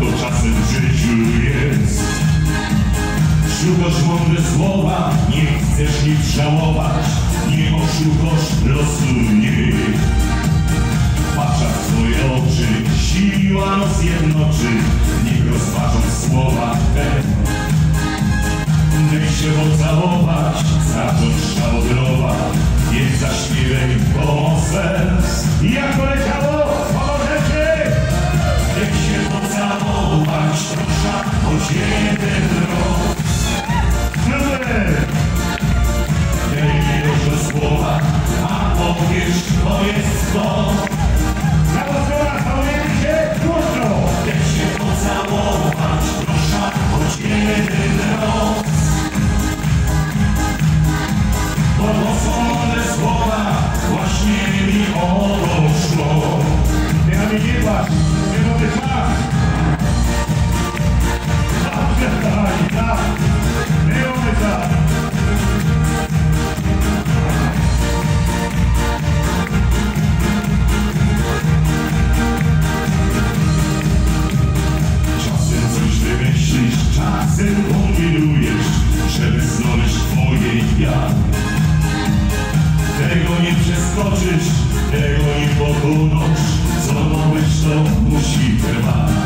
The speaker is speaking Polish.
to czasem w życiu jest. Szukasz mądre słowa, nie chcesz nic żałować, nie oszukasz losu nie. Patrz w twoje oczy, siła nas jednoczy, niech rozważą słowa te. Daj się pocałować, zacząć szałdrować, więc zaśpiewaj pomoces. Jak poleciało! Się pocałować, proszę, choć jeden rok. przeskoczysz, tego nie pokonasz, co mówisz, to musi trwać.